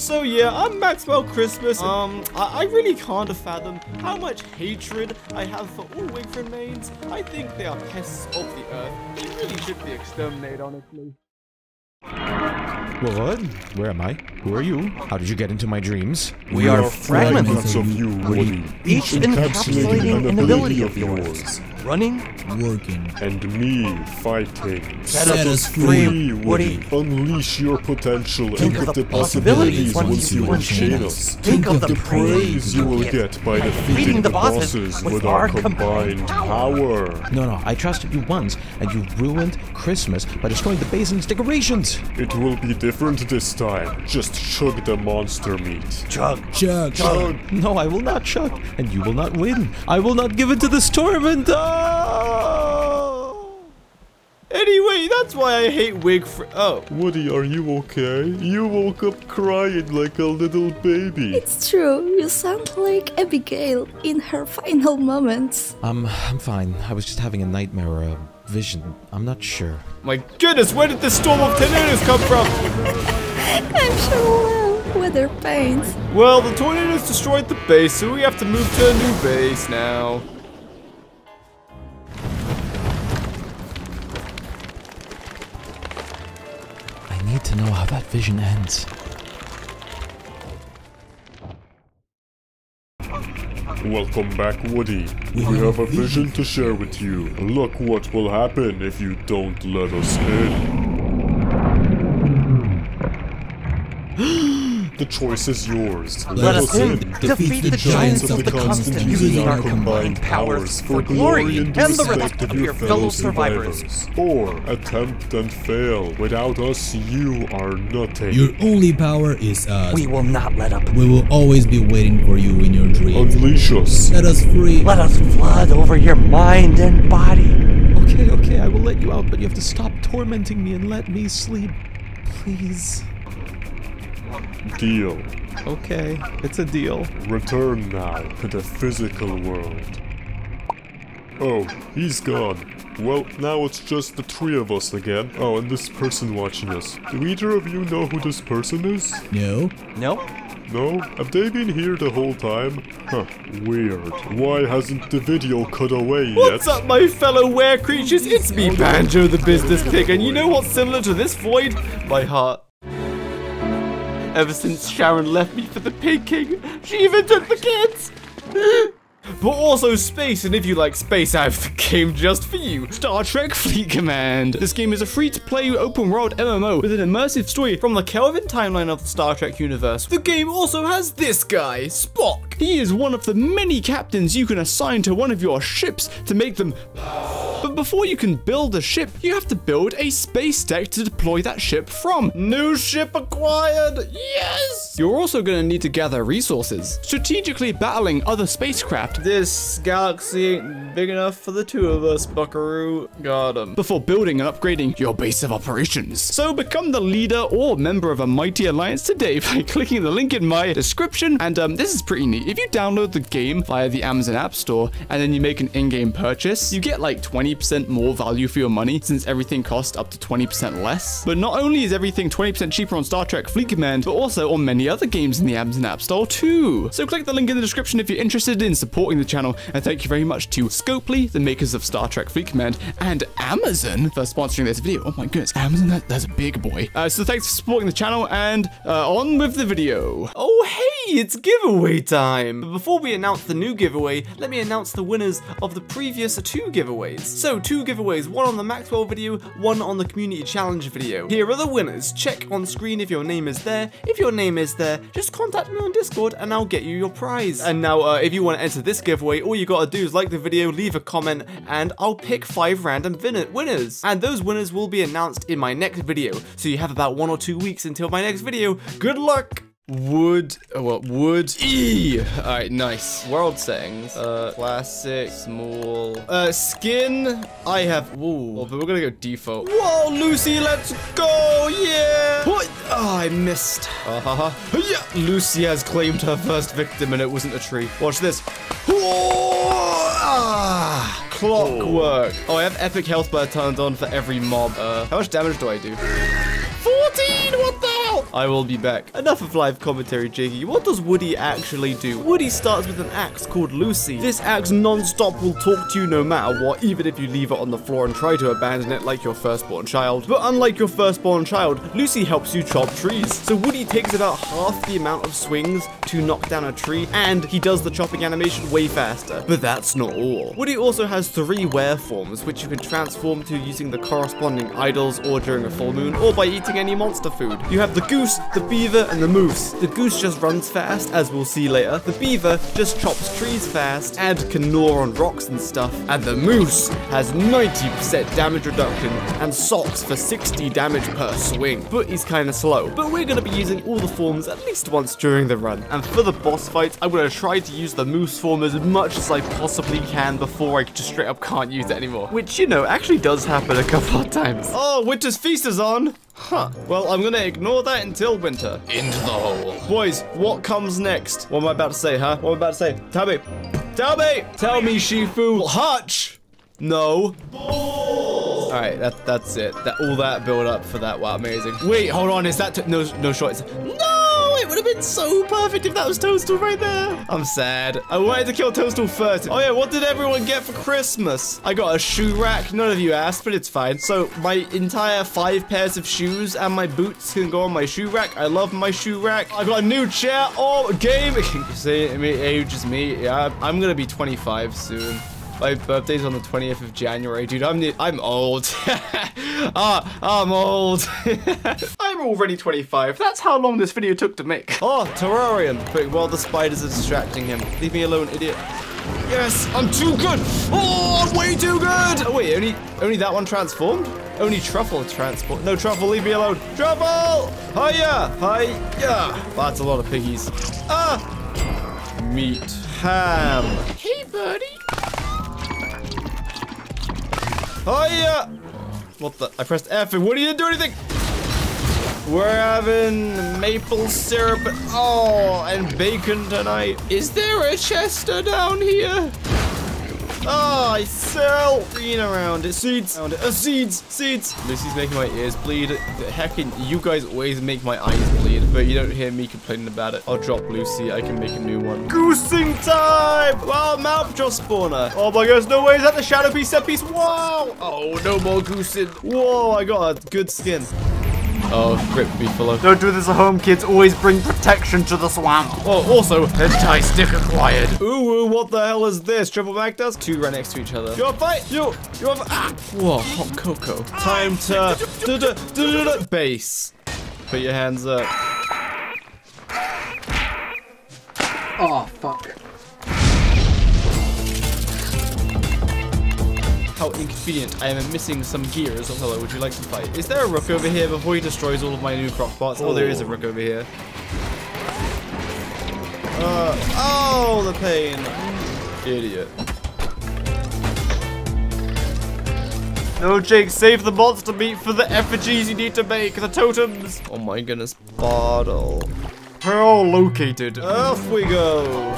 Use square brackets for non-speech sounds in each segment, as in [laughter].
So yeah, I'm Maxwell Christmas. Um, I, I really can't fathom how much hatred I have for all Wigfrid mains. I think they are pests of the earth. They really should be exterminated, honestly. What? Where am I? Who are you? How did you get into my dreams? We are fragments of you, Woodie. each encapsulating an ability of yours. Running, working. And me fighting. Set us free, Woodie. Unleash your potential Think and of the the possibilities possibilities once you unchain unchain us. us. Think of the the praise praise you will get by defeating the bosses with our combined power. No, no, I trusted you once, and you ruined Christmas by destroying the base and its decorations. It will be different this time. Just chug the monster meat. Chug. Chug. Chug. No, I will not chuck, and you will not win. I will not give in to this torment. Oh! Anyway, that's why I hate Wigfrid. Oh. Woodie, are you okay? You woke up crying like a little baby. It's true, you sound like Abigail in her final moments. Um, I'm fine. I was just having a nightmare or a vision. I'm not sure. My goodness, where did this storm of tornadoes come from? I'm sure well, weather pains. Well, the tornadoes destroyed the base, so we have to move to a new base now. Need to know how that vision ends. Welcome back, Woodie. We have a vision to share with you. Look what will happen if you don't let us in. The choice is yours. Let us in. Defeat the giants of the constant using our combined powers for glory and the respect of your fellow survivors. Or attempt and fail. Without us, you are nothing. Your only power is us. We will not let up. We will always be waiting for you in your dreams. Unleash us. Set us free. Let us flood over your mind and body. Okay, okay, I will let you out, but you have to stop tormenting me and let me sleep. Please. Deal. Okay, it's a deal. Return now to the physical world. Oh, he's gone. Well, now it's just the three of us again. Oh, and this person watching us. Do either of you know who this person is? No. No? No? Have they been here the whole time? Huh, weird. Why hasn't the video cut away yet? What's up, my fellow were creatures? It's me, oh, Banjo the Business Pig, and you know what's similar to this void? My heart. Ever since Sharon left me for the Pig King, she even took the kids! [laughs] But also space, and if you like space, I have the game just for you. Star Trek Fleet Command. This game is a free-to-play open-world MMO with an immersive story from the Kelvin timeline of the Star Trek universe. The game also has this guy, Spock. He is one of the many captains you can assign to one of your ships to make them but before you can build a ship, you have to build a space deck to deploy that ship from. New ship acquired! Yes! You're also to need to gather resources, strategically battling other spacecraft. This galaxy ain't big enough for the two of us, buckaroo. Got 'em. Before building and upgrading your base of operations. So become the leader or member of a mighty alliance today [laughs] by clicking the link in my description. And um, this is pretty neat. If you download the game via the Amazon App Store and then you make an in-game purchase, you get like 20 20% more value for your money since everything costs up to 20% less. But not only is everything 20% cheaper on Star Trek Fleet Command, but also on many other games in the Amazon App Store too. So click the link in the description if you're interested in supporting the channel, and thank you very much to Scopely, the makers of Star Trek Fleet Command, and Amazon for sponsoring this video. Oh my goodness, Amazon, that, that's a big boy. Uh, so thanks for supporting the channel, and uh, on with the video. Oh hey, it's giveaway time! But before we announce the new giveaway, let me announce the winners of the previous two giveaways. So two giveaways, one on the Maxwell video, one on the community challenge video. Here are the winners. Check on screen if your name is there. If your name is there, just contact me on Discord and I'll get you your prize. And now, uh, if you want to enter this giveaway, all you gotta do is like the video, leave a comment, and I'll pick five random win winners. And those winners will be announced in my next video. So you have about one or two weeks until my next video. Good luck! Wood, oh, what, wood, E! Alright, nice. World settings, uh, classic, small, uh, skin, I have, whoa, but we're gonna go default. Whoa, Lucy, let's go, yeah! What? Oh, I missed. Uh -huh. Yeah, Lucy has claimed her first victim and it wasn't a tree. Watch this. Whoa! Ah, clockwork. Oh, I have epic health bar turned on for every mob. Uh, how much damage do I do? 14! I will be back. Enough of live commentary, Jiggy. What does Woodie actually do? Woodie starts with an axe called Lucy. This axe non-stop will talk to you no matter what, even if you leave it on the floor and try to abandon it like your firstborn child. But unlike your firstborn child, Lucy helps you chop trees. So Woodie takes about half the amount of swings to knock down a tree, and he does the chopping animation way faster. But that's not all. Woodie also has three wear forms, which you can transform to using the corresponding idols or during a full moon, or by eating any monster food. You have the goose, the beaver, and the moose. The goose just runs fast, as we'll see later. The beaver just chops trees fast and can gnaw on rocks and stuff. And the moose has 90% damage reduction and socks for 60 damage per swing. But he's kinda slow. But we're gonna be using all the forms at least once during the run. And for the boss fight, I'm gonna try to use the moose form as much as I possibly can before I just straight up can't use it anymore. Which, you know, actually does happen a couple of times. Oh, Winter's Feast is on! Huh. Well, I'm gonna ignore that until winter. Into the hole. Boys, what comes next? What am I about to say, huh? What am I about to say? Tell me. Tell me! Tell me, Shifu. Hutch! No. Alright, that, that's it. That All that build up for that. Wow, amazing. Wait, hold on. Is that... No, no shots. No! It would have been so perfect if that was Toadstool right there. I'm sad. I wanted to kill Toadstool first. Oh yeah, what did everyone get for Christmas? I got a shoe rack. None of you asked, but it's fine. So my entire five pairs of shoes and my boots can go on my shoe rack. I love my shoe rack. I got a new chair. Oh, game. [laughs] you see, it ages me. Yeah, I'm gonna be 25 soon. My birthday's on the 20th of January, dude. I'm the, I'm old. [laughs] ah, I'm old. [laughs] I'm already 25. That's how long this video took to make. Oh, Terrarium. Quick, while the spiders are distracting him. Leave me alone, idiot. Yes, I'm too good. Oh, I'm way too good. Oh, wait, only, only that one transformed? Only Truffle transport. No, Truffle, leave me alone. Truffle! Hiya! Hiya! That's a lot of piggies. Ah! Meat. Ham. Hey, buddy. Oh, Hiya! What the? I pressed F and what did you do anything! We're having maple syrup, oh, and bacon tonight. Is there a Chester down here? Oh, I sell green around it. Seeds. Around it. Uh, seeds. Seeds. Lucy's making my ears bleed. Heckin', you guys always make my eyes bleed, but you don't hear me complaining about it. I'll drop Lucy. I can make a new one. Goosing time! Wow, mouth just spawner. Oh my gosh, no way. Is that the shadow piece set piece? Wow. Oh, no more goosing. Whoa, I got a good skin. Oh, rip Beefalo. Don't do this at home, kids. Always bring protection to the swamp. Oh, also, hentai stick acquired. Ooh, what the hell is this? Triple back Magdas? Two right next to each other. You want fight? You, you want Ah! Whoa, hot cocoa. Time to... Base. Put your hands up. Oh, fuck. Inconvenient. I am missing some gears. Oh, hello. Would you like to fight? Is there a rook over here before he destroys all of my new crockpots? Oh, there is a rook over here. Uh, oh, the pain. Idiot. No, Jake, save the monster meat for the effigies you need to make, the totems. Oh my goodness, bottle. Pearl located. Off we go.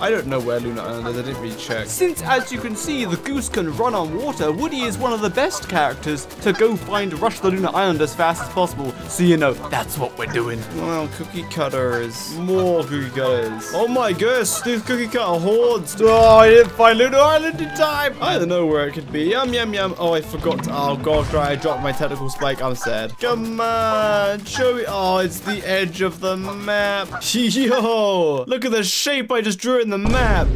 I don't know where Lunar Island is, I didn't really check. Since, as you can see, the goose can run on water, Woodie is one of the best characters to go find Rush the Lunar Island as fast as possible. So you know, that's what we're doing. Well, cookie cutters. More cookie cutters. Oh my gosh, these cookie cutter hordes. Oh, I didn't find Lunar Island in time. I don't know where it could be. Yum, yum, yum. Oh, I forgot. Oh, gosh, right, I dropped my tentacle spike. I'm sad. Come on, show me. Oh, it's the edge of the map. Yo, look at the shape I just drew in the map.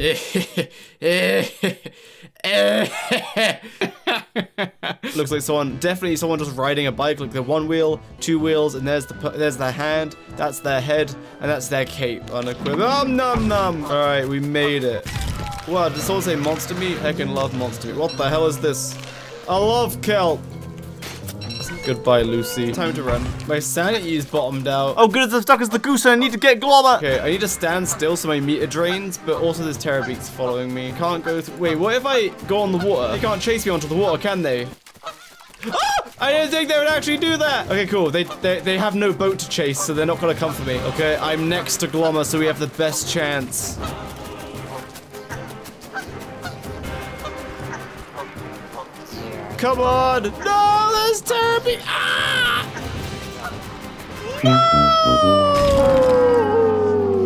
[laughs] Looks like someone, definitely someone just riding a bike. Like the one wheel, two wheels, and there's the there's their hand. That's their head, and that's their cape. Unequipped. Um, num num. All right, we made it. Wow, did someone say monster meat? Heckin' love monster meat. What the hell is this? I love kelp. Goodbye, Lucy. Time to run. My sanity is bottomed out. Oh, good as I'm stuck as the goose and I need to get Glommer. Okay, I need to stand still so my meter drains, but also there's Terrorbeaks following me. Can't go through. Wait, what if I go on the water? They can't chase me onto the water, can they? Ah! I didn't think they would actually do that. Okay, cool. They, they they have no boat to chase, so they're not gonna come for me. Okay, I'm next to Glommer, so we have the best chance. Come on! No, there's Terrorbeak! Ah!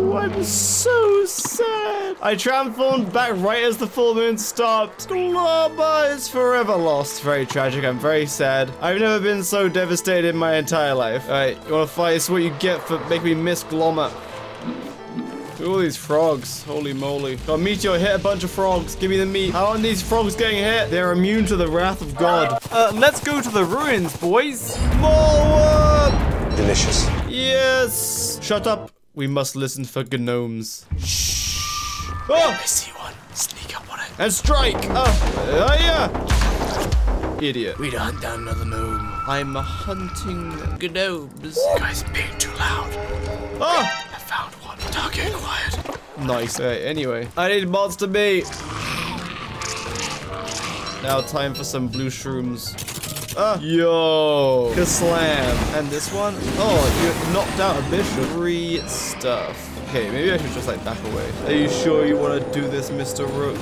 Oh, I'm so sad. I transformed back right as the full moon stopped. Glommer is forever lost. Very tragic. I'm very sad. I've never been so devastated in my entire life. All right, you want to fight? It's what you get for making me miss Glommer. Look at all these frogs. Holy moly. Got Meteor hit a bunch of frogs. Give me the meat. How are these frogs getting hit? They're immune to the wrath of God. Uh, let's go to the ruins, boys. Forward! Delicious. Yes. Shut up. We must listen for gnomes. Shh. Oh, I see one. Sneak up on it. And strike. Oh, uh, yeah. Idiot. We'd hunt down another gnome. I'm hunting gnomes. You Guys, being too loud. Oh, Quiet. Nice. Hey, anyway, I need monster meat. Now time for some blue shrooms. Ah, yo, slam. And this one? Oh, you knocked out a bishop. Free stuff. Okay, maybe I should just like back away. Are you sure you want to do this, Mr. Rook?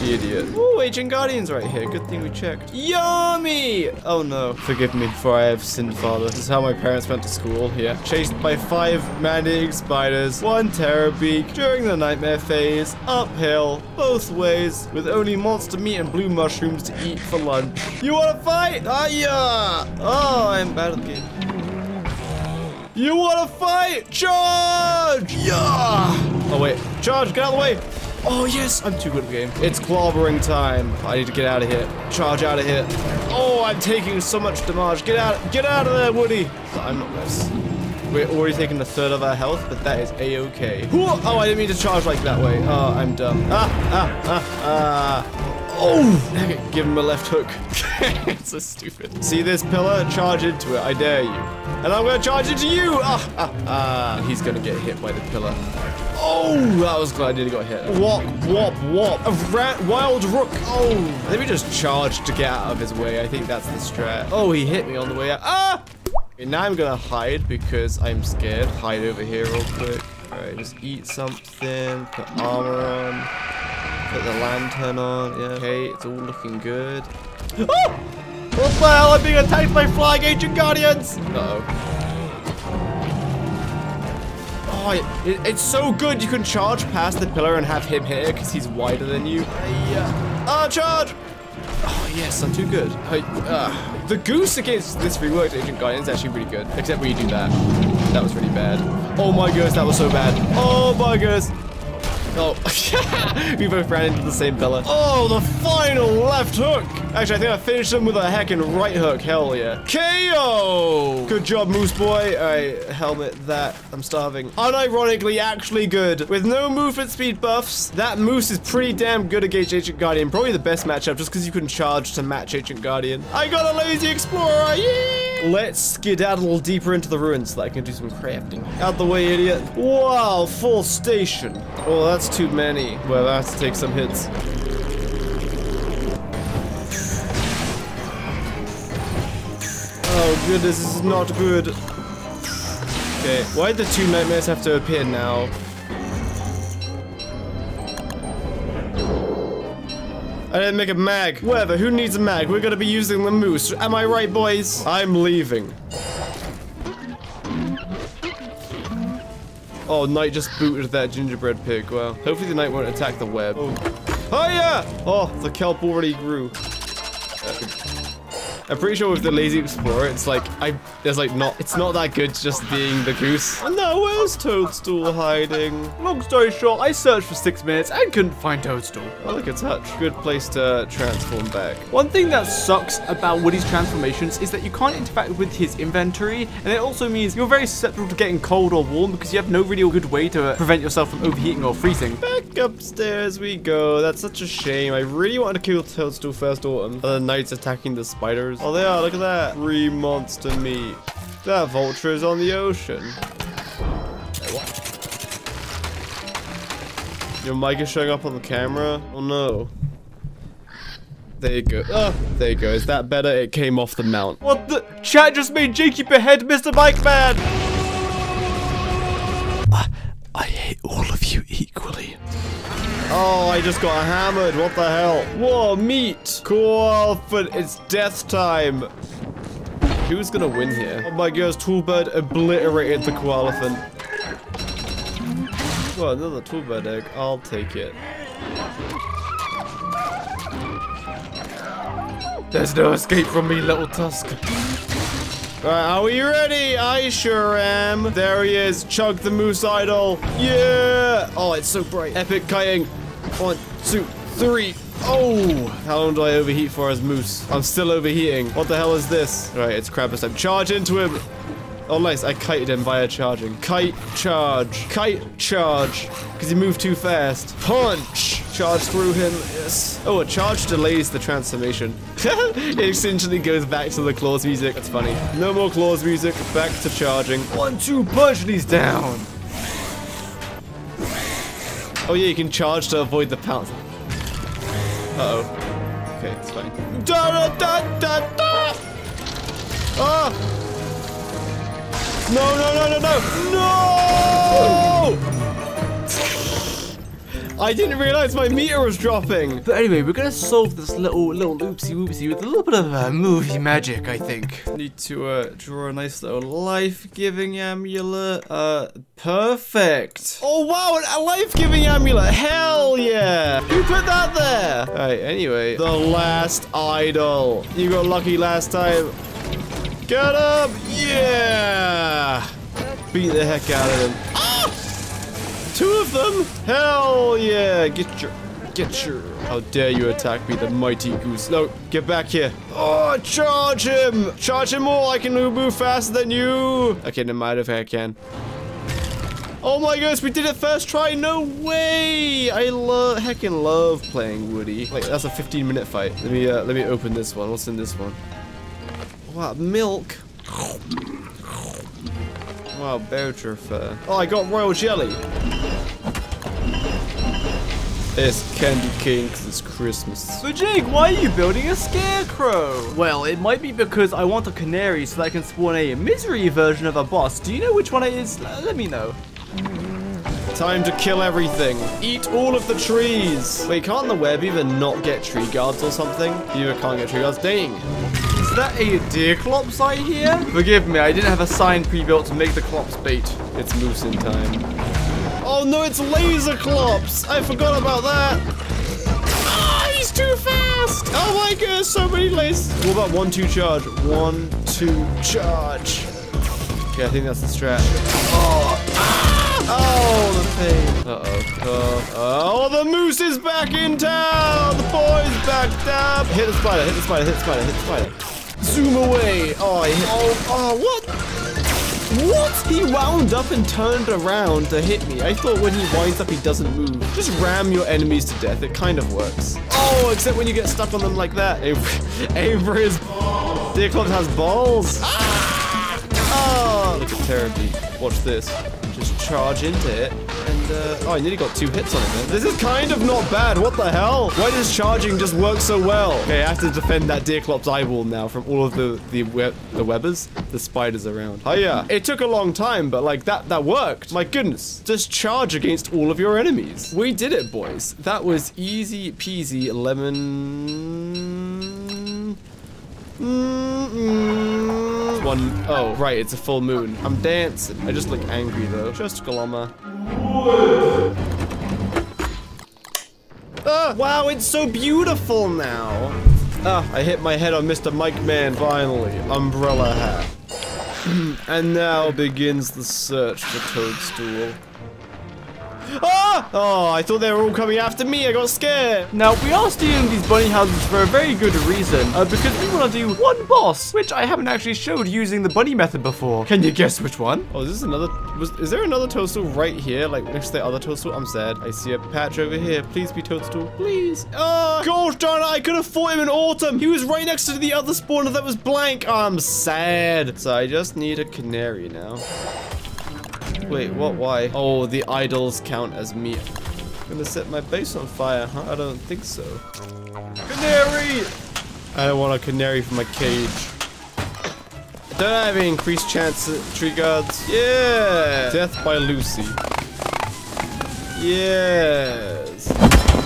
The Idiot. Ooh, Ancient Guardian's right here. Good thing we checked. Yummy! Oh no. Forgive me for I have sinned, Father. This is how my parents went to school. Yeah. Chased by five man-eating spiders, one terror beak, during the nightmare phase, uphill, both ways, with only monster meat and blue mushrooms to eat for lunch. You wanna fight? Ah, yeah! Oh, I'm bad at the game. You wanna fight? Charge! Yeah! Oh wait, charge, get out of the way! Oh yes, I'm too good at the game. It's clobbering time. I need to get out of here. Charge out of here. Oh, I'm taking so much damage. Get out, get out of there, Woodie. I'm not this. We're already taking a third of our health, but that is a-okay. Oh, I didn't mean to charge like that way. Oh, I'm dumb. Ah, ah, ah, ah. Oh! Give him a left hook. [laughs] it's so stupid. See this pillar? Charge into it. I dare you. And I'm gonna charge into you! Ah, ah, ah. He's gonna get hit by the pillar. Oh, I was glad I did got hit. Wop, wop, wop. A rat, wild rook. Oh, let me just charge to get out of his way. I think that's the strat. Oh, he hit me on the way out. Ah! And now I'm gonna hide because I'm scared. Hide over here real quick. Alright, just eat something, put armor on, put the lantern on. Yeah, okay, it's all looking good. [gasps] Oh! What the hell? I'm being attacked by flying ancient guardians! Uh oh. Oh, it, it- it's so good you can charge past the pillar and have him here because he's wider than you. Yeah. Ah, charge! Oh, yes, I'm too good. I, uh, the goose against this reworked Ancient Guardian is actually really good, except when you do that. That was really bad. Oh my goodness, that was so bad. Oh my goodness. Oh, [laughs] we both ran into the same pillar. Oh, the final left hook. Actually, I think I finished him with a heckin' right hook. Hell yeah. KO! Good job, Moose Boy. All right, helmet that. I'm starving. Unironically, actually good. With no movement speed buffs, that Moose is pretty damn good against Ancient Guardian. Probably the best matchup just because you can charge to match Ancient Guardian. I got a lazy explorer. Let's skedaddle deeper into the ruins so that I can do some crafting. Out the way, idiot. Wow, full station. Oh, that's too many. Well, I have to take some hits. Goodness, this is not good. Okay, why did the two nightmares have to appear now? I didn't make a mag. Whatever, who needs a mag? We're gonna be using the moose. Am I right, boys? I'm leaving. Oh, Knight just booted that gingerbread pig. Well, hopefully the Knight won't attack the web. Oh, oh yeah! Oh, the kelp already grew. I'm pretty sure with the lazy explorer, it's like I there's like not it's not that good just being the goose. And now where's Toadstool hiding? Long story short, I searched for six minutes and couldn't find Toadstool. Oh, look it's a touch. Good place to transform back. One thing that sucks about Woodie's transformations is that you can't interact with his inventory, and it also means you're very susceptible to getting cold or warm because you have no really good way to prevent yourself from overheating or freezing. Back upstairs we go. That's such a shame. I really wanted to kill Toadstool first autumn. The knights attacking the spiders. Oh, they are. Look at that. Three monster meat. That vulture is on the ocean. Hey, what? Your mic is showing up on the camera? Oh no. There you go. Oh, there you go. Is that better? It came off the mount. What the? Chat just made Jakey behead Mr. Mike Man! I, I hate all of you equally. Oh, I just got hammered. What the hell? Whoa, meat. Cool, but it's death time. Who's gonna win here? Oh my gosh, Tallbird obliterated the Koalefant. Well, another Tallbird egg. I'll take it. There's no escape from me, little Tusk. Alright, are we ready? I sure am. There he is. Chug the moose idol. Yeah! Oh, it's so bright. Epic kiting. One, two, three. Oh! How long do I overheat for as moose? I'm still overheating. What the hell is this? Alright, it's Krampus time. Charge into him! Oh, nice. I kited him via charging. Kite, charge. Kite, charge. Because he moved too fast. Punch! Charge through him. Yes. Oh, a charge delays the transformation. [laughs] it essentially goes back to the Klaus music. That's funny. No more Klaus music. Back to charging. One, two, punch, and he's down. Oh, yeah, you can charge to avoid the pounce. Uh-oh. Okay, it's fine. Da da da da da! Ah! No, no, no, no, no! No! I didn't realize my meter was dropping. But anyway, we're gonna solve this little little oopsie whoopsie with a little bit of uh, movie magic, I think. Need to uh, draw a nice little life-giving amulet. Uh, perfect. Oh wow, a life-giving amulet. Hell yeah! Who put that there? Alright, anyway, the last idol. You got lucky last time. Get up! Yeah! Beat the heck out of them. Two of them? Hell yeah! Get your, get your. How dare you attack me, the mighty goose? No, get back here. Oh, charge him! Charge him more! I can move faster than you. Okay, no matter if I can. Oh my gosh, we did it first try. No way! I love, heckin' love playing Woodie. Wait, that's a 15 minute fight. Let me, uh, let me open this one. What's in this one? Wow, milk. Wow, Belcher fur. Oh, I got royal jelly. It's candy cane because it's Christmas. But Jake, why are you building a scarecrow? Well, it might be because I want a canary so that I can spawn a misery version of a boss. Do you know which one it is? L let me know. Time to kill everything. Eat all of the trees. Wait, can't the web even not get tree guards or something? You can't get tree guards. Dang. Is that a Deerclops I hear? Forgive me, I didn't have a sign pre-built to make the clops bait. It's moose in time. Oh no, it's laser clops. I forgot about that. Ah, he's too fast. Oh my god, so many lasers. What about one, two charge? One, two charge. Okay, I think that's the strat. Oh, ah! Oh, the pain. Uh-oh. Uh, oh, the moose is back in town. The boy's back down! Hit the spider, hit the spider, hit the spider, hit the spider. Zoom away. Oh, I hit. Oh, oh, what? What? He wound up and turned around to hit me. I thought when he winds up, he doesn't move. Just ram your enemies to death. It kind of works. Oh, except when you get stuck on them like that. Aim for. Deer Club has balls. Ah! Oh, look at Terrapy. Watch this just charge into it. And, uh, oh, I nearly got two hits on it then. This is kind of not bad. What the hell? Why does charging just work so well? Okay, I have to defend that Deerclops eyeball now from all of the, the, web, the webbers, the spiders around. Oh, yeah. It took a long time, but, like, that, that worked. My goodness. Just charge against all of your enemies. We did it, boys. That was easy peasy lemon... Mm -mm. One, oh, right, it's a full moon. I'm dancing. I just look angry, though. Just Glommer. Ah, wow, it's so beautiful now. Ah, I hit my head on Mr. Mike Man, finally. Umbrella hat. [clears throat] and now begins the search for Toadstool. Ah! Oh, I thought they were all coming after me. I got scared. Now, we are stealing these bunny houses for a very good reason. Uh, because we want to do one boss, which I haven't actually showed using the bunny method before. Can you guess which one? Oh, is this another... Was, is there another toadstool right here? Like, next to the other toadstool? I'm sad. I see a patch over here. Please be toadstool. Please. Oh, gosh darn it. I could have fought him in autumn. He was right next to the other spawner that was blank. I'm sad. So I just need a canary now. Wait, what? Why? Oh, the idols count as me. I'm gonna set my base on fire, huh? I don't think so. Canary! I don't want a canary for my cage. Don't I have any increased chance at tree guards? Yeah! Death by Lucy. Yes.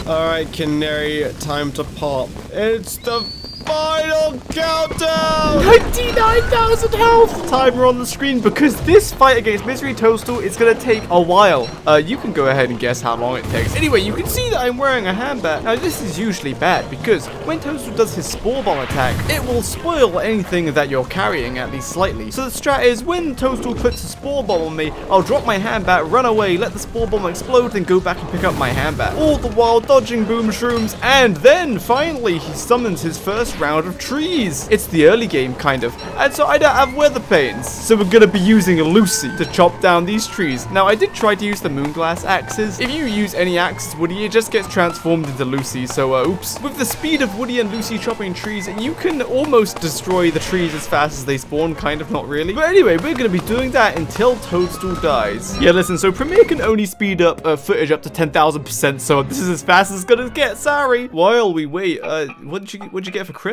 Alright, canary, time to pop. It's the final countdown! 99,000 health! Timer on the screen because this fight against Misery Toadstool is gonna take a while. Uh, you can go ahead and guess how long it takes. Anyway, you can see that I'm wearing a handbag. Now, this is usually bad because when Toadstool does his Spore Bomb attack, it will spoil anything that you're carrying at least slightly. So the strat is when Toadstool puts a Spore Bomb on me, I'll drop my handbag, run away, let the Spore Bomb explode, then go back and pick up my handbag. All the while dodging Boom Shrooms, and then finally he summons his first round of trees. It's the early game, kind of, and so I don't have weather pains. So we're gonna be using Lucy to chop down these trees. Now I did try to use the Moonglass axes. If you use any axes, Woodie, it just gets transformed into Lucy, so uh, oops. With the speed of Woodie and Lucy chopping trees, you can almost destroy the trees as fast as they spawn, kind of, not really. But anyway, we're gonna be doing that until Toadstool dies. Yeah, listen, so Premiere can only speed up uh, footage up to 10,000%, so this is as fast as it's gonna get, sorry. While we wait, uh, what did you, what'd you get for Christmas?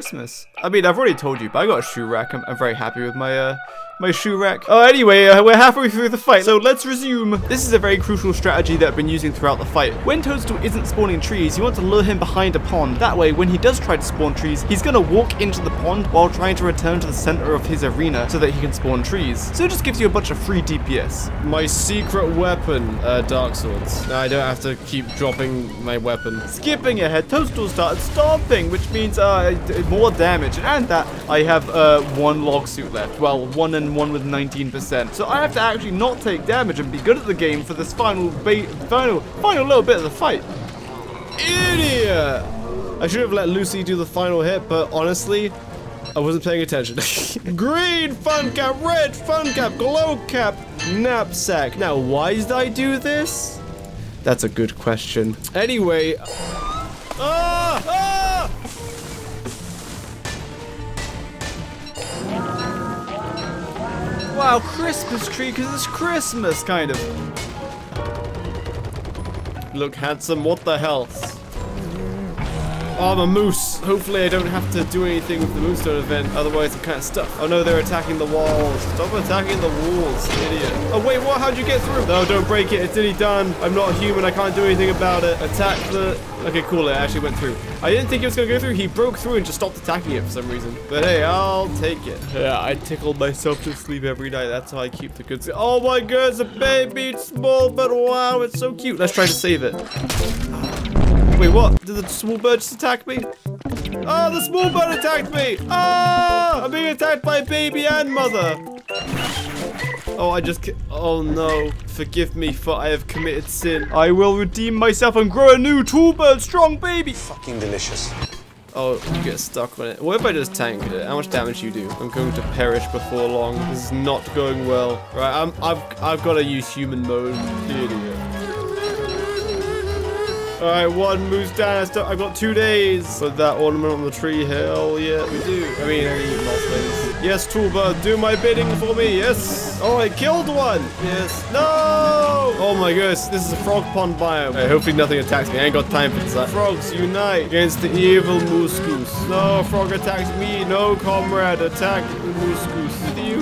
I mean, I've already told you, but I got a shoe rack. I'm, I'm very happy with my, uh, my shoe rack. Oh, anyway, uh, we're halfway through the fight, so let's resume. This is a very crucial strategy that I've been using throughout the fight. When Toadstool isn't spawning trees, you want to lure him behind a pond. That way, when he does try to spawn trees, he's gonna walk into the pond while trying to return to the center of his arena so that he can spawn trees. So it just gives you a bunch of free DPS. My secret weapon, uh, Dark Swords. Now I don't have to keep dropping my weapon. Skipping ahead, Toadstool started stomping, which means uh, more damage. And that, I have uh, one log suit left. Well, one and one with 19%. So I have to actually not take damage and be good at the game for this final, final, final little bit of the fight. Idiot! I should have let Lucy do the final hit, but honestly, I wasn't paying attention. [laughs] Green fun cap, red fun cap, glow cap, knapsack. Now, why did I do this? That's a good question. Anyway. Ah! Wow, Christmas tree, because it's Christmas, kind of. Look handsome, what the hell? Oh, I'm a moose. Hopefully I don't have to do anything with the moonstone event, otherwise I'm kind of stuck. Oh no, they're attacking the walls. Stop attacking the walls, idiot. Oh wait, what? How'd you get through? No, don't break it. It's already done. I'm not human. I can't do anything about it. Attack the... Okay, cool. It actually went through. I didn't think it was going to go through. He broke through and just stopped attacking it for some reason. But hey, I'll take it. Yeah, I tickled myself to sleep every night. That's how I keep the good... Oh my god, it's a baby. It's small, but wow, it's so cute. Let's try to save it. Wait, what? Did the small bird just attack me? Oh, the small bird attacked me! Ah! I'm being attacked by baby and mother! Oh, I just... Oh no. Forgive me, for I have committed sin. I will redeem myself and grow a new tall bird strong baby! Fucking delicious. Oh, you get stuck on it. What if I just tank it? How much damage you do? I'm going to perish before long. This is not going well. Right, I'm, I've, I've got to use human mode. Idiot. Alright, one moves down. I've got two days. Put that ornament on the tree. Hell yeah, we do. I mean, I things. Yes, Tallbird, do my bidding for me. Yes. Oh, I killed one. Yes. No. Oh my goodness, this is a frog pond biome. Hey, hopefully nothing attacks me. I ain't got time for this. Frogs unite against the evil moose goose. No, frog attacks me. No, comrade, attack the moose goose. With you.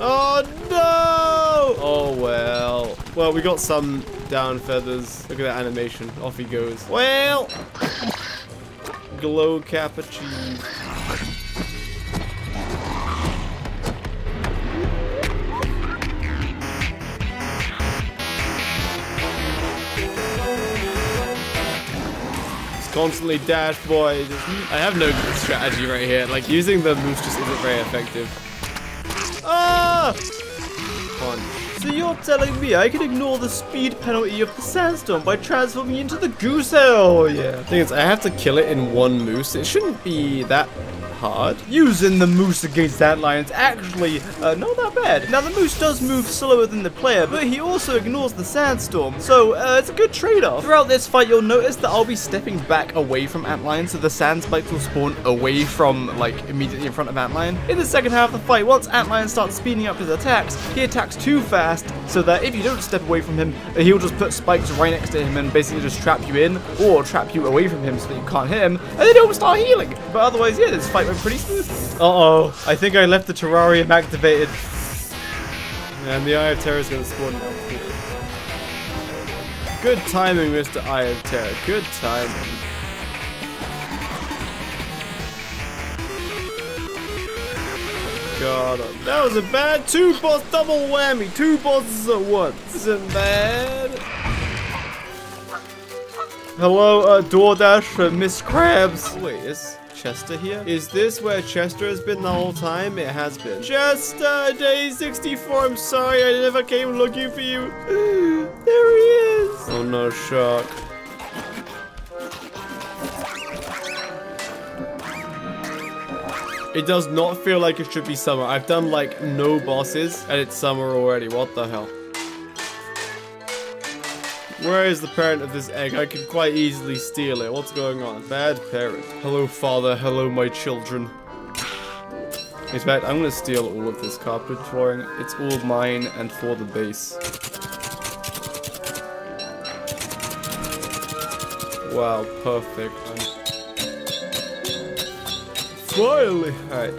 Oh no! Oh well. Well, we got some down feathers. Look at that animation. Off he goes. Well! Glow cap achieved. It's constantly dash boy. I have no good strategy right here. Like using the moose just isn't very effective. Ah! Punch. So you're telling me I can ignore the speed penalty of the sandstorm by transforming into the goose? Oh yeah. Thing is, I have to kill it in one moose. It shouldn't be that hard. Using the moose against antlion's actually uh, not that bad. Now the moose does move slower than the player, but he also ignores the sandstorm, so uh, it's a good trade-off. Throughout this fight, you'll notice that I'll be stepping back away from antlion, so the sand spikes will spawn away from like immediately in front of antlion. In the second half of the fight, once antlion starts speeding up his attacks, he attacks too fast, so that if you don't step away from him, he'll just put spikes right next to him and basically just trap you in, or trap you away from him so that you can't hit him, and then he'll start healing. But otherwise, yeah, this fight went pretty smooth. Uh-oh, I think I left the terrarium activated. And the Eye of Terror is going to spawn now. Good timing, Mr. Eye of Terror. Good timing. Got him. That was a bad. Two boss double whammy. Two bosses at once. Isn't bad. Hello, uh, DoorDash, uh, Miss Krabs. Wait, is Chester here? Is this where Chester has been the whole time? It has been. Chester, day 64. I'm sorry, I never came looking for you. [gasps] there he is. Oh no, shark. It does not feel like it should be summer. I've done like no bosses and it's summer already. What the hell? Where is the parent of this egg? I can quite easily steal it. What's going on? Bad parent. Hello, father. Hello, my children. In fact, I'm gonna steal all of this carpet flooring. It's all mine and for the base. Wow, perfect. Finally! Alright.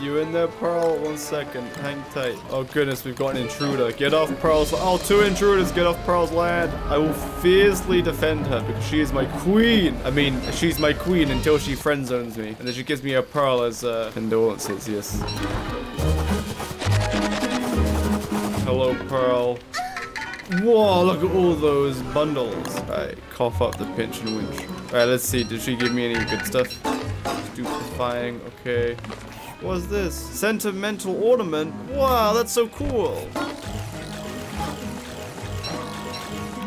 You in there, Pearl? One second. Hang tight. Oh goodness, we've got an intruder. Get off Pearl's- Oh, two intruders! Get off Pearl's land! I will fiercely defend her because she is my queen! I mean, she's my queen until she friend zones me. And then she gives me a Pearl as, uh, condolences, yes. Hello, Pearl. Whoa, look at all those bundles. Alright, cough up the pinch and winch. Alright, let's see. Did she give me any good stuff? Stupefying, okay. What's this? Sentimental ornament? Wow, that's so cool.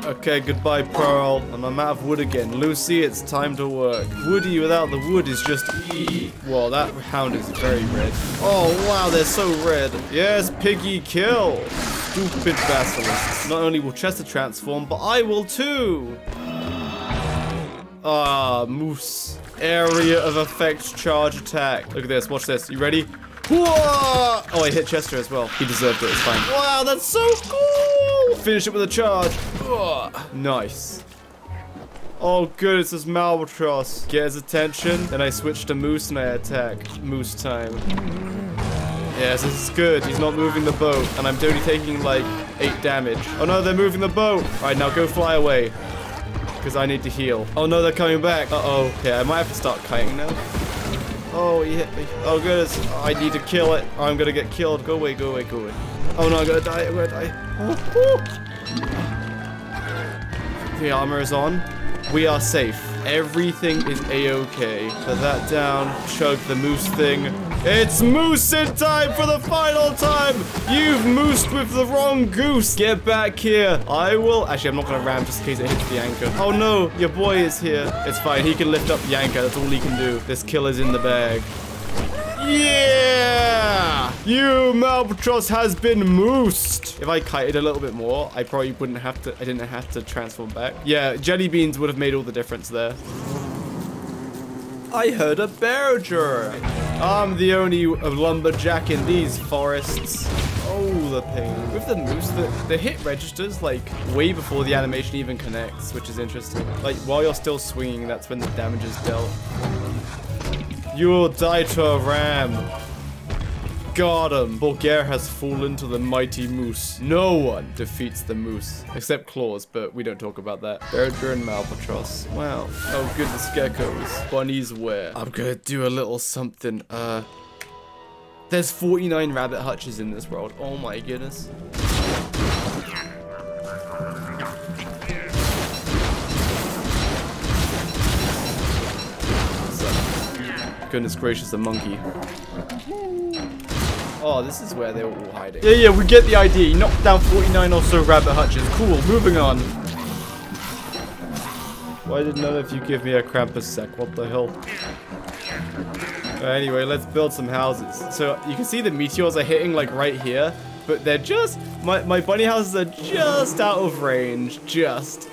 Okay, goodbye, Pearl. And I'm out of wood again. Lucy, it's time to work. Woodie without the wood is just E. Well, that hound is very red. Oh, wow, they're so red. Yes, Piggy, kill. Stupid basilisks. Not only will Chester transform, but I will too. Ah, moose. Area of effect charge attack. Look at this. Watch this. You ready? Whoa! Oh, I hit Chester as well. He deserved it. It's fine. Wow, that's so cool! Finish it with a charge. Nice. Oh, good. It's this Malbatross. Get his attention. Then I switch to Moose and I attack. Moose time. Yes, this is good. He's not moving the boat. And I'm only taking like 8 damage. Oh no, they're moving the boat. Alright, now go fly away because I need to heal. Oh no, they're coming back. Uh-oh. Okay, I might have to start kiting now. Oh, he hit me. Oh goodness. I need to kill it. I'm gonna get killed. Go away, go away, go away. Oh no, I'm gonna die, I'm gonna die. Oh, [laughs] oh. The armor is on. We are safe. Everything is a-okay. Put that down. Chug the moose thing. It's moosin time for the final time! You've moosed with the wrong goose! Get back here! I will- Actually, I'm not gonna ram just in case it hits the anchor. Oh no, your boy is here. It's fine, he can lift up the anchor. That's all he can do. This killer's in the bag. Yeah! You Malbatross has been moosed! If I kited a little bit more, I probably wouldn't have to- I didn't have to transform back. Yeah, jelly beans would have made all the difference there. I heard a Bearger. I'm the only lumberjack in these forests. Oh, the pain. With the moose, the, the hit registers, like, way before the animation even connects, which is interesting. Like, while you're still swinging, that's when the damage is dealt. You'll die to a ram. Got him. Bulgaria has fallen to the mighty moose. No one defeats the moose. Except Klaus, but we don't talk about that. Bearger and Malbatross. Wow. Oh good, goodness, geckos. Bunnies where? I'm gonna do a little something. Uh, There's 49 rabbit hutches in this world. Oh my goodness. Goodness gracious, a monkey. Oh, this is where they were all hiding. Yeah, yeah, we get the idea. You knocked down 49 or so rabbit hutches. Cool, moving on. Why did none of you give me a Krampus sec? What the hell? Anyway, let's build some houses. So you can see the meteors are hitting like right here, but they're just, my, my bunny houses are just out of range, just.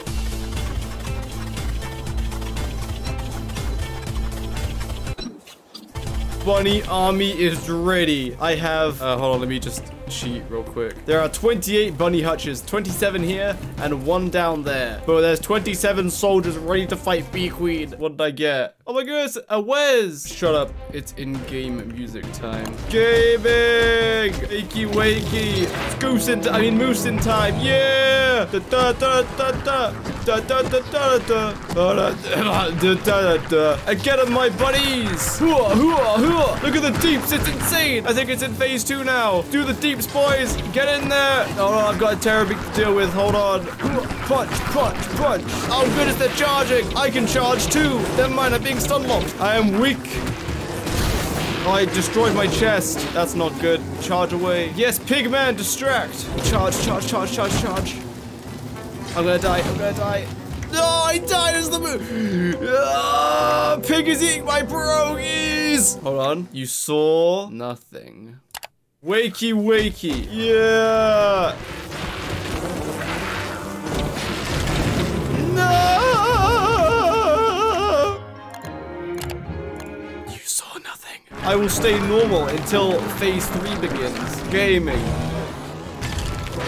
Bunny army is ready. I have, uh, hold on, let me just cheat real quick. There are 28 bunny hutches, 27 here and one down there. But there's 27 soldiers ready to fight Bee Queen. What did I get? Oh my goodness, a Wes! Shut up, it's in-game music time. Gaming! Wakey wakey! Goose in, I mean moose in time, yeah! Da da da da da! Da da da da da da! Da da da da! I get him, my buddies! Hooah, hooah, hooah! Look at the deeps, it's insane! I think it's in phase two now. Do the deep boys! Get in there! Oh I've got a terrible to deal with. Hold on. Punch, punch, punch! Oh goodness, they're charging! I can charge too! Never mind, I'm being stun locked. I am weak. Oh, I destroyed my chest. That's not good. Charge away. Yes, Pigman, distract. Charge, charge, charge, charge, charge. I'm gonna die. I'm gonna die. No, I died as the moon. Ah, pig is eating my pierogies. Hold on. You saw nothing. Wakey, wakey. Yeah. No. You saw nothing. I will stay normal until phase three begins. Gaming.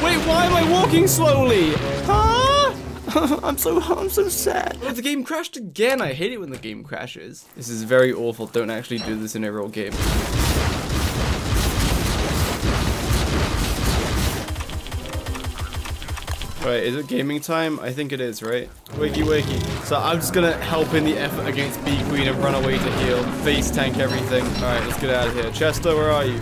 Wait, why am I walking slowly? Huh? [laughs] I'm so I'm so sad. Oh, the game crashed again. I hate it when the game crashes. This is very awful. Don't actually do this in a real game. Right, is it gaming time? I think it is, right? Wakey wakey. So I'm just gonna help in the effort against Bee Queen and run away to heal. Face tank everything. Alright, let's get out of here. Chester, where are you?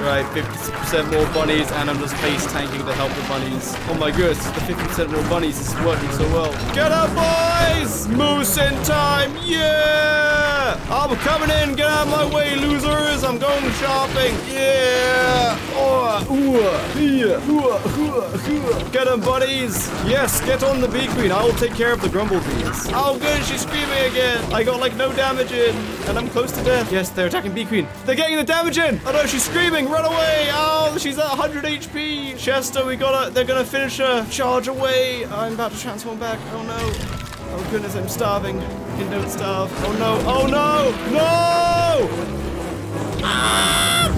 Right, 50% more bunnies, and I'm just face tanking to help the bunnies. Oh my goodness, the 50% more bunnies is working so well. Get up, boys! Moose in time, yeah! I'm coming in, get out of my way, losers! I'm going shopping, yeah! Oh. Get them, buddies! Yes, get on the bee queen, I will take care of the grumble bees. Oh good, she's screaming again! I got like no damage in, and I'm close to death. Yes, they're attacking bee queen. They're getting the damage in! Oh no, she's screaming! Run away! Oh, she's at 100 HP. Chester, we gotta. They're gonna finish her. Charge away. I'm about to transform back. Oh no. Oh goodness, I'm starving. You don't starve. Oh no. Oh no! No! Ah!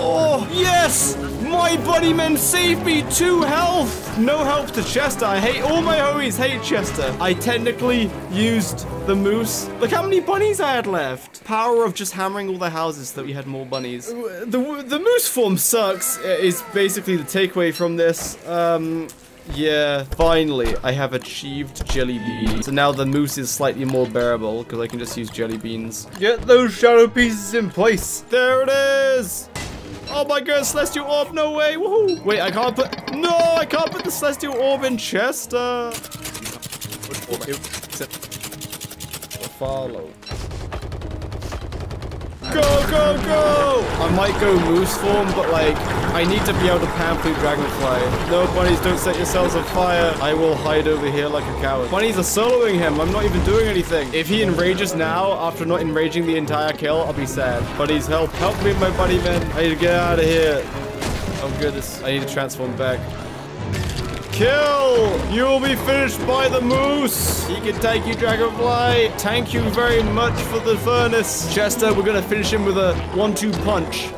Oh yes! My buddy men saved me two health. No help to Chester. I hate all my homies. Hate Chester. I technically used the moose. Look how many bunnies I had left. Power of just hammering all the houses so that we had more bunnies. The the moose form sucks. Is basically the takeaway from this. Um. Yeah, finally, I have achieved jelly beans. So now the moose is slightly more bearable because I can just use jelly beans. Get those shadow pieces in place. There it is. Oh my god, Celestial Orb, no way, woohoo! Wait, I can't put, no, I can't put the Celestial Orb in Chester. Follow. Go, go, go! I might go moose form, but like, I need to be able to pan panflute dragonfly. No, bunnies, don't set yourselves on fire. I will hide over here like a coward. Bunnies are soloing him. I'm not even doing anything. If he enrages now, after not enraging the entire kill, I'll be sad. Buddies, help. Help me, my buddy man. I need to get out of here. Oh goodness, I need to transform back. Kill! You will be finished by the moose! He can take you, Dragonfly! Thank you very much for the furnace! Chester, we're gonna finish him with a one-two punch.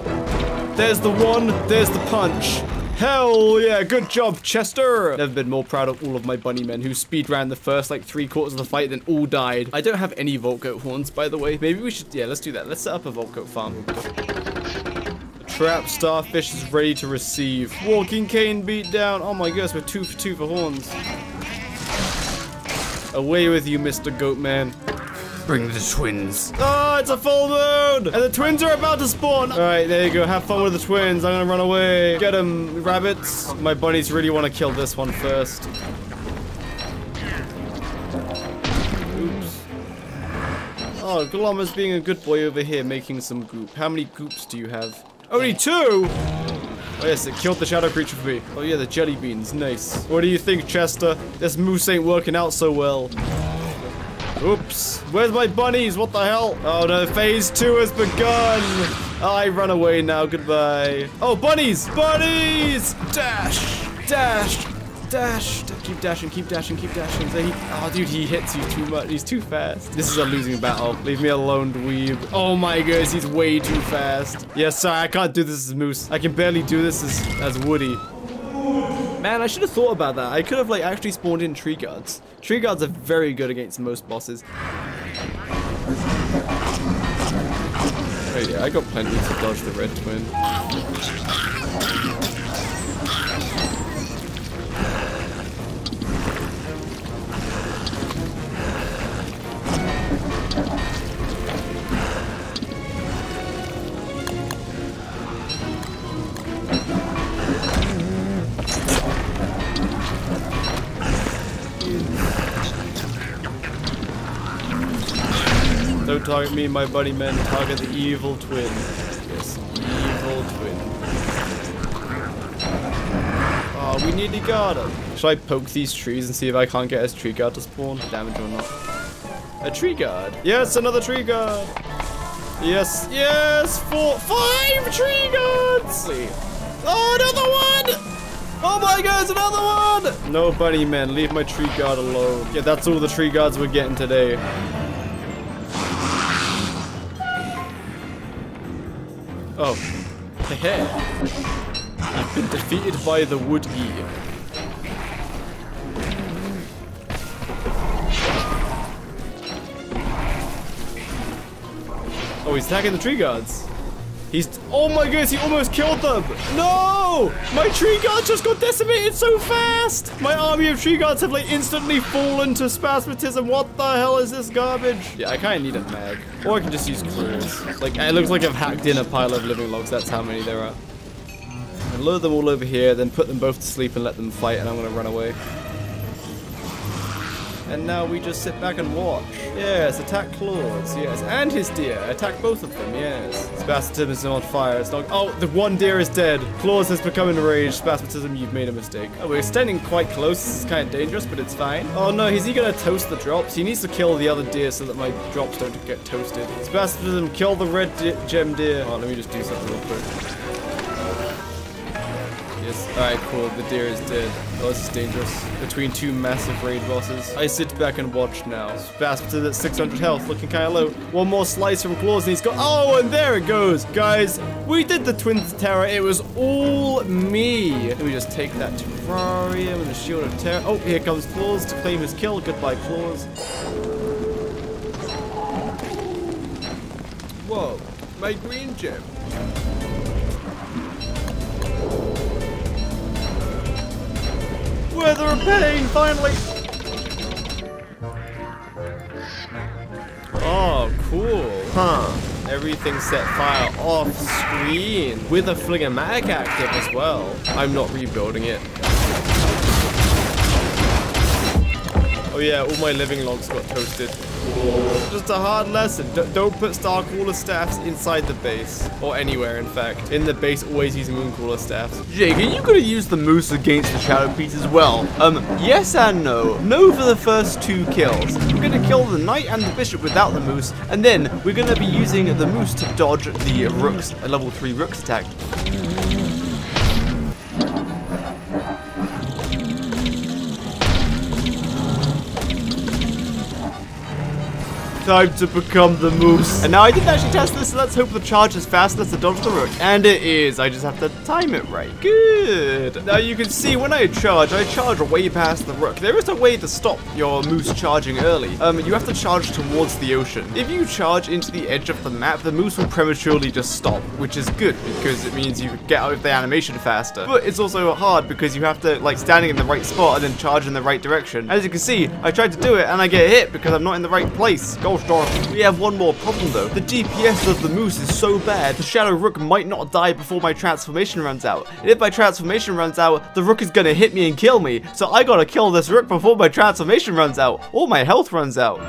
There's the one, there's the punch. Hell yeah, good job, Chester! Never been more proud of all of my bunny men who speed ran the first like three quarters of the fight, then all died. I don't have any Volt Goat horns, by the way. Maybe we should, yeah, let's do that. Let's set up a Volt Goat farm. Trap starfish is ready to receive. Walking cane beat down. Oh my goodness, we're two for two for horns. Away with you, Mr. Goatman. Bring the twins. Oh, it's a full moon! And the twins are about to spawn! Alright, there you go. Have fun with the twins. I'm gonna run away. Get them, rabbits. My bunnies really want to kill this one first. Oops. Oh, Glommer's being a good boy over here, making some goop. How many goops do you have? Only two? Oh yes, it killed the shadow creature for me. Oh yeah, the jelly beans, nice. What do you think, Chester? This moose ain't working out so well. Oops. Where's my bunnies? What the hell? Oh no, phase two has begun. I run away now, goodbye. Oh, bunnies! Bunnies! Dash! Dash! Dash! Keep dashing, keep dashing, keep dashing. So he, oh, dude, he hits you too much. He's too fast. This is a losing battle. Leave me alone, dweeb. Oh my goodness, he's way too fast. Yeah, sorry, I can't do this as Moose. I can barely do this as, as Woodie. Man, I should have thought about that. I could have, like, actually spawned in tree guards. Tree guards are very good against most bosses. Oh yeah, I got plenty to dodge the red twin. Me and my buddy. Target the evil twin. Yes, evil twin. Oh, we need to guard him. Should I poke these trees and see if I can't get his tree guard to spawn? Damage or not? A tree guard. Yes, another tree guard. Yes, yes, four, five tree guards. Oh, another one. Oh my god, another one! No, bunny man, leave my tree guard alone. Yeah, that's all the tree guards we're getting today. Oh. Hehe. You've been defeated by the Wood. Oh, he's attacking the tree guards. He's. Oh my goodness, he almost killed them! No! My tree guards just got decimated so fast! My army of tree guards have like instantly fallen to Spazmatism. What the hell is this garbage? Yeah, I kind of need a mag. Or I can just use Klaus. Like, it looks like I've hacked in a pile of living logs. That's how many there are. And load them all over here, then put them both to sleep and let them fight, and I'm gonna run away. And now we just sit back and watch. Yes, attack Klaus, yes. And his deer. Attack both of them, yes. Spazmatism is on fire. It's not. Oh, the one deer is dead. Klaus has become enraged. Spazmatism, you've made a mistake. Oh, we're standing quite close. This is kind of dangerous, but it's fine. Oh no, is he gonna toast the drops? He needs to kill the other deer so that my drops don't get toasted. Spazmatism, kill the red de gem deer. Oh, let me just do something real quick. Yes. Alright, cool. The deer is dead. Oh, this is dangerous. Between two massive raid bosses. I sit back and watch now. Spazmatism at 600 health, looking kind of low. One more slice from Klaus and he's got- Oh, and there it goes! Guys, we did the Twin Terror. It was all me. Let me just take that terrarium and the Shield of Terror. Oh, here comes Klaus to claim his kill. Goodbye, Klaus. Whoa, my green gem. Weather of pain, finally! Oh, cool. Huh. Everything set fire off screen with a Flingomatic active as well. I'm not rebuilding it. Oh yeah, all my living logs got toasted. Just a hard lesson. D don't put Star Caller staffs inside the base. Or anywhere, in fact. In the base, always use Moon Caller staffs. Jake, are you gonna use the moose against the Shadow Beast as well? Um, yes and no. No for the first two kills. We're gonna kill the Knight and the Bishop without the moose, and then we're gonna be using the moose to dodge the Rook's, a level 3 Rook's attack. Time to become the moose. And now I didn't actually test this, so let's hope the charge is fast enough to dodge the rook. And it is. I just have to time it right. Good. Now you can see when I charge, I charge way past the rook. There is a way to stop your moose charging early. Um, you have to charge towards the ocean. If you charge into the edge of the map, the moose will prematurely just stop, which is good because it means you get out of the animation faster. But it's also hard because you have to like standing in the right spot and then charge in the right direction. As you can see, I tried to do it and I get hit because I'm not in the right place. We have one more problem though. The DPS of the moose is so bad, the Shadow Rook might not die before my transformation runs out. And if my transformation runs out, the Rook is gonna hit me and kill me. So I gotta kill this Rook before my transformation runs out, or my health runs out.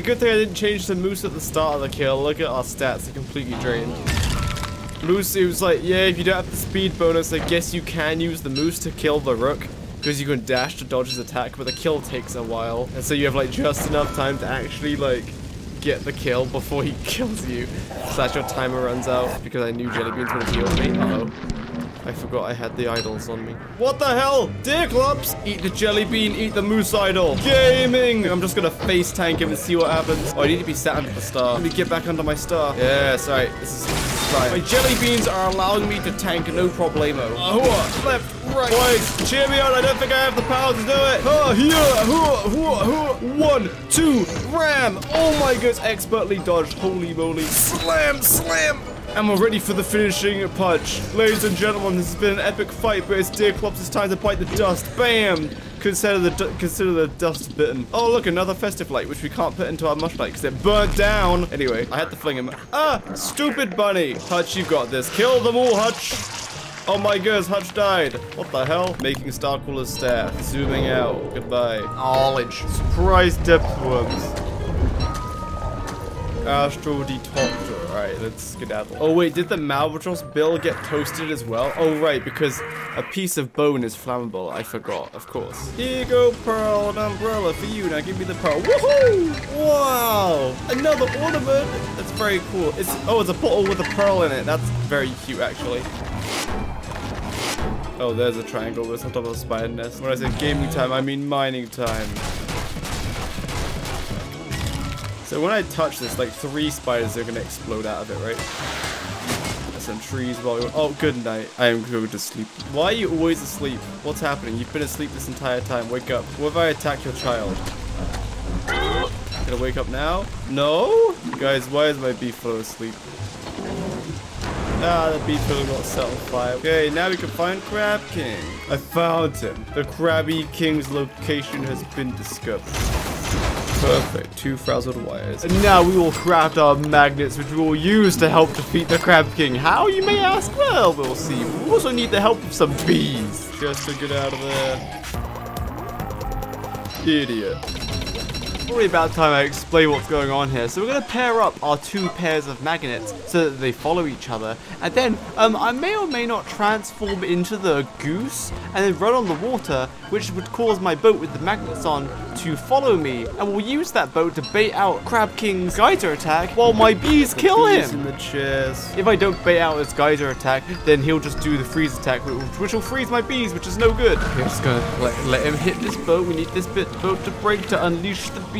It! Good thing I didn't change the moose at the start of the kill. Look at our stats, they're completely drained. Moose, it was like, yeah, if you don't have the speed bonus, I guess you can use the moose to kill the rook. Because you can dash to dodge his attack, but the kill takes a while. And so you have like just enough time to actually like get the kill before he [laughs] kills you. So that your timer runs out. Because I knew Jellybeans would healed me. Uh oh I forgot I had the idols on me. What the hell? Deerclops! Eat the jelly bean, eat the moose idol. Gaming! I'm just gonna face tank him and see what happens. Oh, I need to be sat under the star. Let me get back under my star. Yes, alright. This is right. My jelly beans are allowing me to tank no problemo. Uh, left, right. Boys, cheer me on. I don't think I have the power to do it. Oh, here. Hoo, hoo, hoo. One, two, ram. Oh my goodness. Expertly dodged. Holy moly. Slam, slam. And we're ready for the finishing punch. Ladies and gentlemen, this has been an epic fight, but it's Deerclops, it's time to bite the dust. Bam! Consider the consider the dust bitten. Oh look, another festive light, which we can't put into our mushlight because it burnt down. Anyway, I had to fling him. Ah, stupid bunny. Hutch, you've got this. Kill them all, Hutch. Oh my goodness, Hutch died. What the hell? Making Star Caller's staff. Zooming out. Goodbye. Knowledge. Surprise depth worms. Astral Detector. Alright, let's skedaddle. Oh wait, did the Malbatross bill get toasted as well? Oh right, because a piece of bone is flammable. I forgot, of course. Here you go, Pearl, an umbrella for you. Now give me the pearl. Woohoo! Wow! Another ornament! That's very cool. It's Oh, it's a bottle with a pearl in it. That's very cute, actually. Oh, there's a triangle with on top of a spider nest. When I say gaming time, I mean mining time. So when I touch this, like three spiders are gonna explode out of it, right? Some trees while we Oh, good night. I am going to sleep. Why are you always asleep? What's happening? You've been asleep this entire time. Wake up. What if I attack your child? Gonna wake up now? No? Guys, why is my beefalo asleep? Ah, the beefalo got set on fire. Okay, now we can find Crab King. I found him. The Krabby King's location has been discovered. Perfect. Two frazzled wires. And now we will craft our magnets, which we will use to help defeat the Crab King. How, you may ask? Well, we'll see. We also need the help of some bees. Just to get out of there. Idiot. Probably about time I explain what's going on here. So we're going to pair up our two pairs of magnets so that they follow each other. And then um, I may or may not transform into the goose and then run on the water, which would cause my boat with the magnets on to follow me. And we'll use that boat to bait out Crab King's geyser attack while my bees kill him. in the chest. If I don't bait out his geyser attack, then he'll just do the freeze attack, which, which will freeze my bees, which is no good. Okay, I'm just going to let, let him hit this boat. We need this bit boat to break to unleash the bees.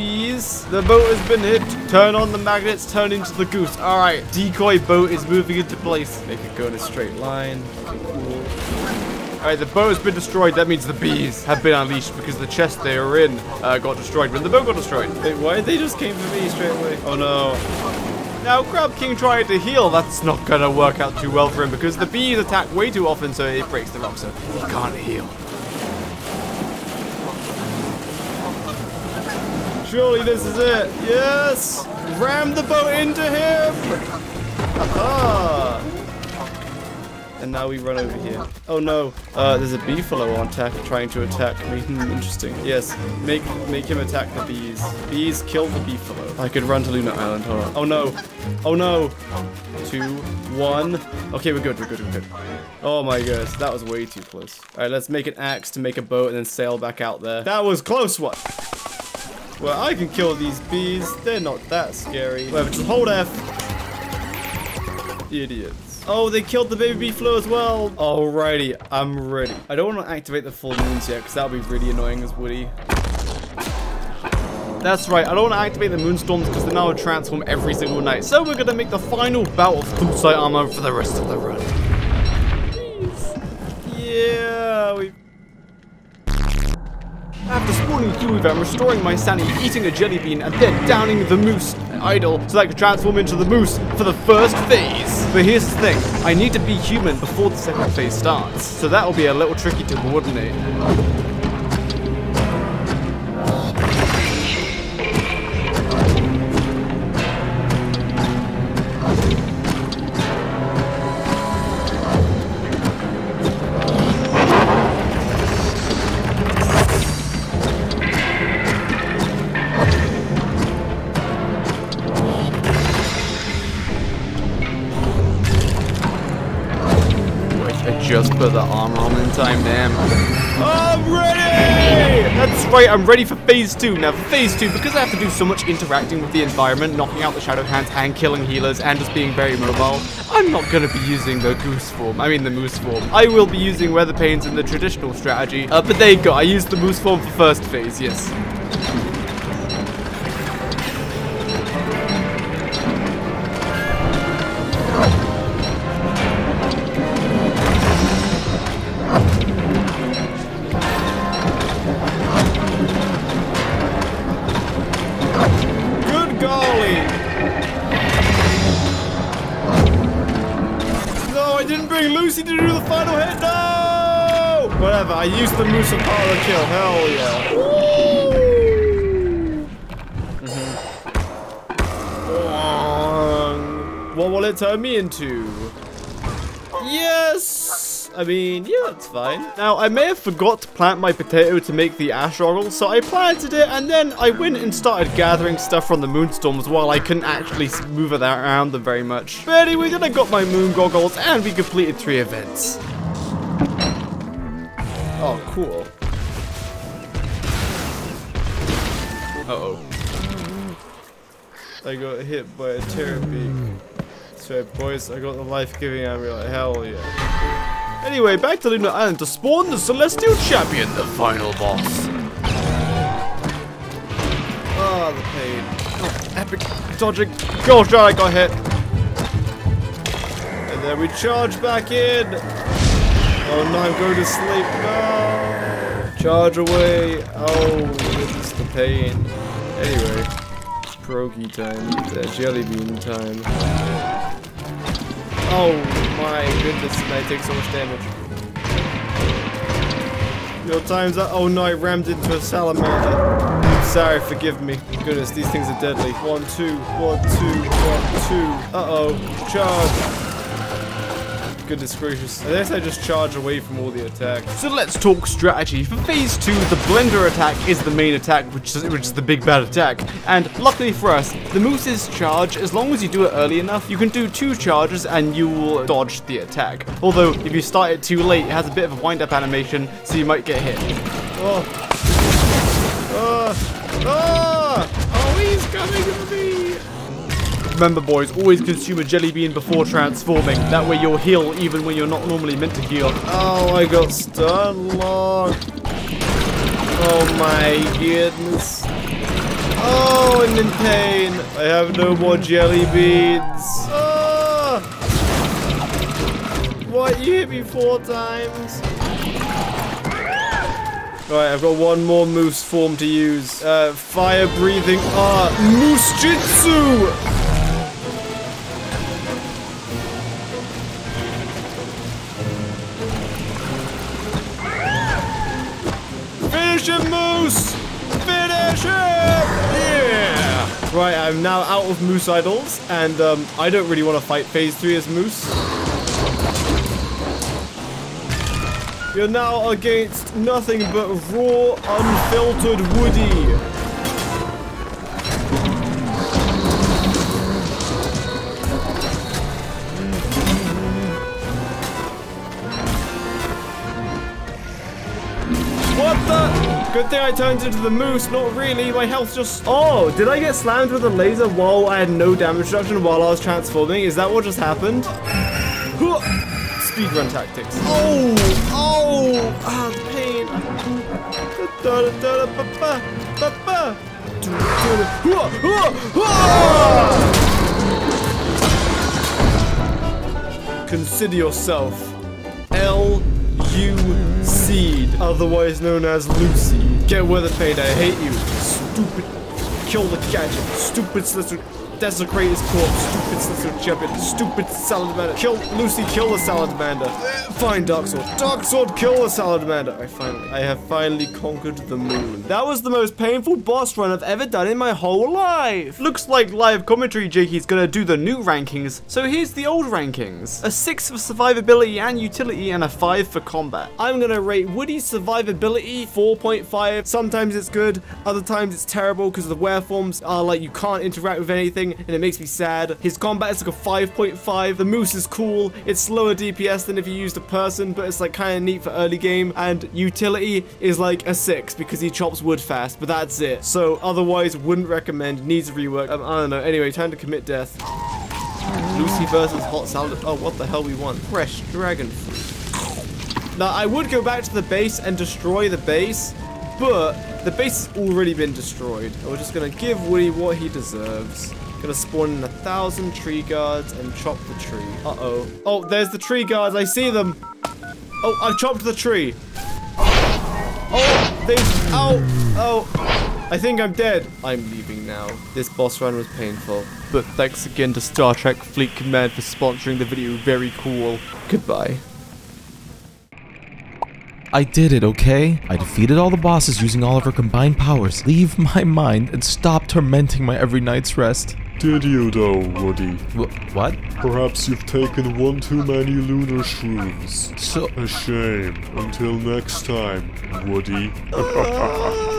The boat has been hit. Turn on the magnets, turn into the goose. All right, decoy boat is moving into place. Make it go in a straight line. All right, the boat has been destroyed. That means the bees have been unleashed because the chest they were in uh, got destroyed when the boat got destroyed. Wait, why they just came for me straight away? Oh no. Now, Crab King tried to heal. That's not gonna work out too well for him because the bees attack way too often, so it breaks the rock, so he can't heal. Surely this is it. Yes! Ram the boat into him! Aha! And now we run over here. Oh no, uh, there's a beefalo on attack trying to attack me. Hmm, interesting. Yes, make make him attack the bees. Bees kill the beefalo. I could run to Lunar Island. Hold on. Oh no. Oh no. Two, one. Okay, we're good, we're good, we're good. Oh my goodness, that was way too close. Alright, let's make an axe to make a boat and then sail back out there. That was close one. Well, I can kill these bees. They're not that scary. Whatever, just hold F. Idiots. Oh, they killed the baby beefalo as well. Alrighty, I'm ready. I don't want to activate the full moons yet, because that would be really annoying as Woodie. That's right, I don't want to activate the moonstorms because they now transform every single night. So we're going to make the final bout of Kunsai armor for the rest of the run. Yeah, we after spawning through them, restoring my sanity, eating a jelly bean, and then downing the moose idol so that I could transform into the moose for the first phase. But here's the thing, I need to be human before the second phase starts, so that will be a little tricky to coordinate. Right, I'm ready for phase two. Now, for phase two, because I have to do so much interacting with the environment, knocking out the shadow hands and killing healers and just being very mobile, I'm not gonna be using the goose form, I mean the moose form. I will be using weather pains in the traditional strategy, uh, but there you go, I used the moose form for first phase, yes. Turn me into? Yes! I mean, yeah, that's fine. Now, I may have forgot to plant my potato to make the ash astroggle, so I planted it, and then I went and started gathering stuff from the moonstorms while I couldn't actually move it around them very much. But anyway, then I got my moon goggles, and we completed three events. Oh, cool. Uh-oh. I got hit by a terrapig. So boys, I got the life-giving amulet. Hell yeah. Anyway, back to Lunar Island to spawn the Celestial Champion, the final boss. Ah, the pain. Oh, epic dodging. Gosh I got hit. And then we charge back in. Oh no, I'm going to sleep. No. Charge away. Oh, this is the pain. Anyway, pierogi time. Uh, jelly bean time. Oh my goodness, and I take so much damage. Your time's up. Oh no, I rammed into a salamander. Sorry, forgive me. Goodness, these things are deadly. One, two, one, two, one, two. Uh-oh. Charge. Goodness gracious. I guess I just charge away from all the attacks. So let's talk strategy. For phase two, the blender attack is the main attack, which is, which is the big bad attack. And luckily for us, the moose's charge, as long as you do it early enough, you can do two charges and you will dodge the attack. Although, if you start it too late, it has a bit of a wind-up animation, so you might get hit. Oh. Remember boys, always consume a jelly bean before transforming. That way you'll heal even when you're not normally meant to heal. Oh, I got stun locked. Oh my goodness. Oh, I'm in pain. I have no more jelly beans. Ah! What, you hit me four times? Alright, I've got one more moose form to use. Uh, fire breathing art. Moose Jitsu! Right, I'm now out of Moose idols, and um, I don't really want to fight Phase 3 as Moose. You're now against nothing but raw, unfiltered Woodie. Good thing I turned into the moose. Not really. My health just... Oh, did I get slammed with a laser while I had no damage reduction while I was transforming? Is that what just happened? [gasps] Speedrun tactics. Oh! Oh! Ah, the pain. Consider yourself L U Seed, otherwise known as Lucy. Get it, Fade. I hate you. Stupid. Kill the gadget. Stupid slicer. Desecrate his corpse. Stupid slicer champion. Stupid salamander. Kill Lucy. Kill the salamander. Uh, fine, Dark Sword. Dark Sword. Kill the salamander. I finally. I have finally conquered the moon. That was the most painful boss run I've ever done in my whole life. Looks like live commentary Jakey's gonna do the new rankings. So here's the old rankings. A 6 for survivability and utility and a 5 for combat. I'm gonna rate Woodie's survivability 4.5. Sometimes it's good, other times it's terrible because the wear forms are like you can't interact with anything and it makes me sad. His combat is like a 5.5. The moose is cool. It's slower DPS than if you used a person, but it's like kind of neat for early game. And utility is like a 6 because he chops wood fast, but that's it. So otherwise, wouldn't recommend. Needs a rework. Um, I don't know. Anyway, time to commit death. Lucy versus hot salad. Oh, what the hell we want? Fresh dragon fruit. Now, I would go back to the base and destroy the base, but the base has already been destroyed. We're just gonna give Woodie what he deserves. Gonna spawn in a thousand tree guards and chop the tree. Uh-oh. Oh, there's the tree guards. I see them. Oh, I've chopped the tree. Oh, they... Oh, oh. I think I'm dead. I'm leaving now. This boss run was painful. But thanks again to Star Trek Fleet Command for sponsoring the video. Very cool. Goodbye. I did it, okay? I defeated all the bosses using all of her combined powers. Leave my mind and stop tormenting my every night's rest. Did you though, Woodie? Wh- what? Perhaps you've taken one too many lunar shrooms. So, A shame. Until next time, Woodie. [laughs]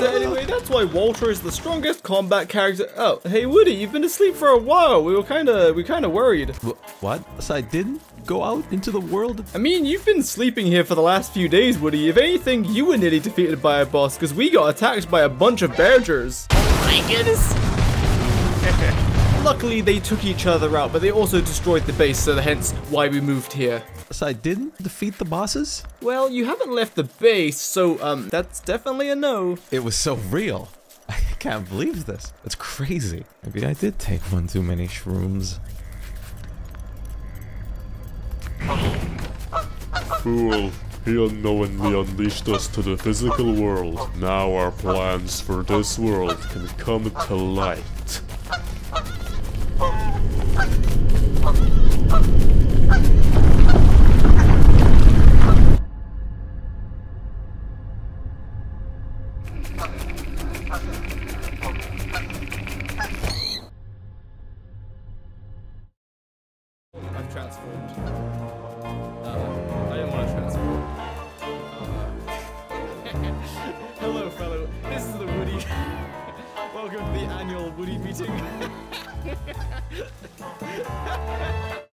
So anyway, that's why Walter is the strongest combat character. Oh, hey Woodie, you've been asleep for a while. We were kind of, we kind of worried. wh- what? So I didn't go out into the world? I mean, you've been sleeping here for the last few days, Woodie. If anything, you were nearly defeated by a boss because we got attacked by a bunch of badgers. Oh my goodness. Luckily, they took each other out, but they also destroyed the base, so hence why we moved here. So I didn't defeat the bosses? Well, you haven't left the base, so um, that's definitely a no. It was so real. [laughs] I can't believe this. It's crazy. Maybe I did take one too many shrooms. Fool. He unknowingly unleashed us to the physical world. Now our plans for this world can come to light. Uh, I didn't want to transform. Uh, [laughs] hello, fellow. This is the Woodie. [laughs] Welcome to the annual Woodie meeting. [laughs] Ha ha ha!